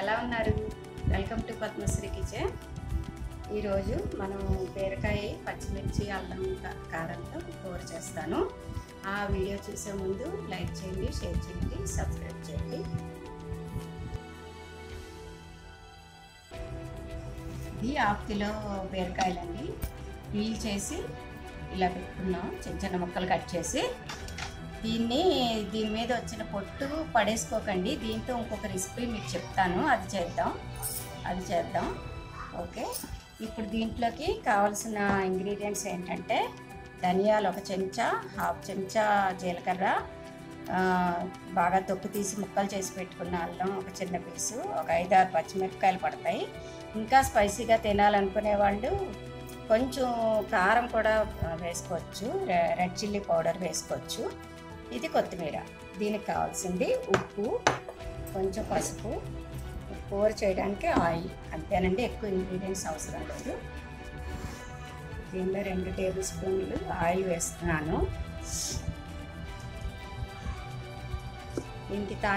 ఎలా ఉన్నారు? Welcome to Padmashri kitchen ఈరోజు మనం బీరకాయ పచ్చిమిర్చి అల్లం కారంతో కూర చేస్తాను. ఆ వీడియో చూసే ముందు లైక్ చేయండి షేర్ చేయండి సబ్స్క్రైబ్ చేయండి. ఇది హాఫ్ కిలో బీరకాయలండి. పీల్ చేసి ఇలా పెట్టుకున్నాం. చిన్న చిన్న ముక్కలు కట్ చేసి. దీన్ని దీని మీద వచ్చిన పొట్టు పడేసుకోకండి. దీంతో ఇంకొక రెసిపీ మీకు చెప్తాను. అది చేద్దాం. అది చేద్దాం. ఓకే. ఇప్పుడు దీంట్లోకి కావాల్సిన ఇంగ్రీడియంట్స్ ఏంటంటే ధనియాలు ఒక చెంచా హాఫ్ చెంచా జీలకర్ర బాగా తొక్కు తీసి ముక్కలు చేసి పెట్టుకున్న అల్లం ఒక చిన్న పీసు ఒక ఐదు ఆరు పచ్చిమిరపకాయలు పడతాయి. ఇంకా స్పైసీగా తినాలనుకునే వాళ్ళు కొంచెం కారం కూడా వేసుకోవచ్చు. రె- రెడ్ చిల్లీ పౌడర్ వేసుకోవచ్చు. ఇది కొత్తిమీర. దీనికి కావాల్సింది ఉప్పు కొంచెం పసుపు. కూర చేయడానికి ఆయిల్. అంతేనండి ఎక్కువ ఇంగ్రీడియంట్స్ అవసరం లేదు. దీనిలో రెండు టేబుల్ స్పూన్లు ఆయిల్ వేస్తున్నాను. దీనికి తా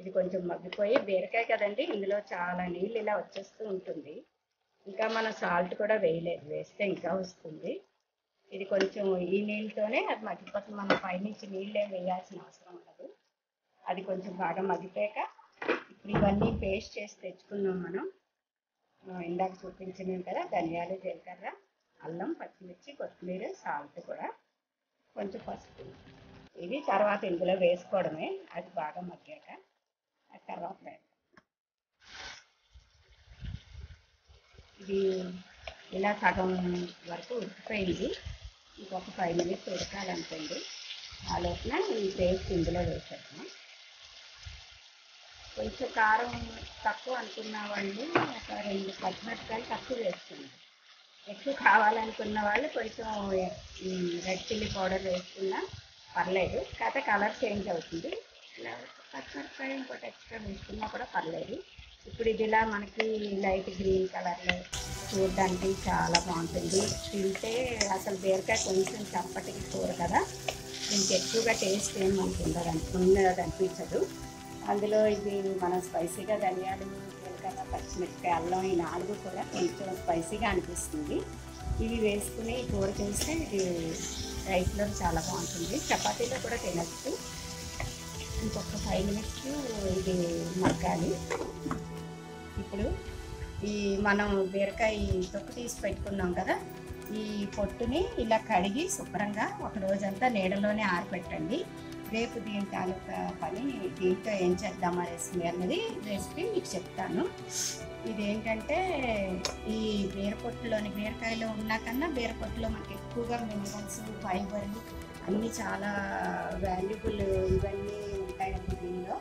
ఇది కొంచెం మగ్గిపోయి బీరకాయ కదండి ఇందులో చాలా నీళ్ళు ఇలా వచ్చేస్తూ ఉంటుంది. ఇంకా మనం సాల్ట్ కూడా వేయలేదు వేస్తే ఇంకా వస్తుంది. ఇది కొంచెం ఈ నీళ్ళతోనే అది మగ్గిపోతుంది. మనం పైనుంచి నీళ్ళే వేయాల్సిన అవసరం ఉండదు. అది కొంచెం బాగా మగ్గిపోయాక ఇప్పుడు ఇవన్నీ పేస్ట్ చేసి తెచ్చుకున్నాం మనం. ఇందాక చూపించినాం కదా ధనియాలు జీలకర్ర అల్లం పచ్చిమిర్చి కొత్తిమీర సాల్ట్ కూడా. కొంచెం పసుపు. ఇది తర్వాత ఇందులో వేసుకోవడమే. అది బాగా మగ్గాక ఆ తర్వాత వేద్దాం. ఇది ఇలా సగం వరకు ఉడికిపోయింది. ఇంకొక ఫైవ్ మినిట్స్ ఉడకాలనుకోండి. ఆ లోపల ఈ పేస్ట్ ఇందులో వేసేద్దాం. కొంచెం కారం తక్కువ అనుకున్న వాళ్ళు ఒక రెండు పచ్చిమిరపకాయలు తక్కువ వేసుకున్నారు ఎక్కువ కావాలనుకున్న వాళ్ళు కొంచెం రెడ్ చిల్లీ పౌడర్ వేసుకున్నా పర్లేదు. కాకపోతే కలర్ చేంజ్ అవుతుంది. ఇలా పచ్చిమిరపకాయ ఇంకోటి ఎక్స్ట్రా వేసుకున్నా కూడా పర్లేదు. ఇప్పుడు ఇది ఇలా మనకి లైట్ గ్రీన్ కలర్లో చూడడానికి చాలా బాగుంటుంది. తింటే అసలు బీరకాయ కొంచెం చప్పటికి కూర కదా. దీనికి ఎక్కువగా టేస్ట్ ఏం మనకు ఉండదు ఉండదు అనిపించదు. అందులో ఇది మనం స్పైసీగా ధనియాలు జీలకర్ర పచ్చిమిరపకాయ అల్లం ఈ నాలుగు కూడా కొంచెం స్పైసీగా అనిపిస్తుంది. ఇవి వేసుకుని కూర చేస్తే ఇది రైస్లో చాలా బాగుంటుంది. చపాతీలో కూడా తినచ్చు. ఇంకొక ఫైవ్ మినిట్స్ ఇది మగ్గాలి. ఇప్పుడు ఈ మనం బీరకాయ తొక్కు తీసి పెట్టుకున్నాం కదా ఈ పొట్టుని ఇలా కడిగి శుభ్రంగా ఒక రోజంతా నీడలోనే ఆరబెట్టండి రేపు దీని తాలూకా పని దీంతో ఏం చేద్దామా రెసిపీ అన్నది రెసిపీ మీకు చెప్తాను. ఇదేంటంటే ఈ బీరపొట్టులోని బీరకాయలో ఉన్నా కన్నా బీరపొట్టులో మనకి ఎక్కువగా మినరల్స్ ఫైబర్లు అన్నీ చాలా వాల్యుబుల్ ఇవన్నీ ఉంటాయండి దీనిలో.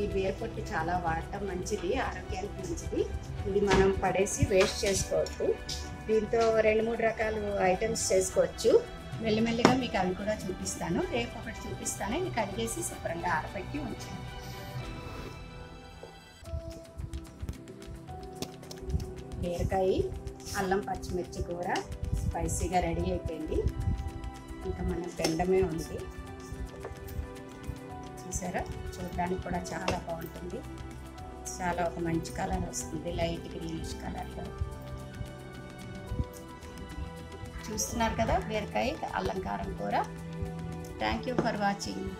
ఈ బీరపొట్టు చాలా వాడటం మంచిది ఆరోగ్యానికి మంచిది. ఇది మనం పడేసి వేస్ట్ చేసుకోవచ్చు. దీంతో రెండు మూడు రకాలు ఐటమ్స్ చేసుకోవచ్చు. మెల్లిమెల్లిగా మీకు అవి కూడా చూపిస్తాను. రేపు ఒకటి చూపిస్తాను. ఇది కడిగేసి శుభ్రంగా ఆరబెట్టి ఉంచాను బీరకాయ అల్లం పచ్చిమిర్చి కూర స్పైసీగా రెడీ అయిపోయింది. ఇంకా మన బెండమే ఉంది. చూసారా? చూడడానికి కూడా చాలా బాగుంటుంది. చాలా ఒక మంచి కలర్ వస్తుంది. లైట్ గ్రీనిష్ కలర్లో. చూస్తున్నారు కదా? బీరకాయ అలంకారం కూర. Thank you for watching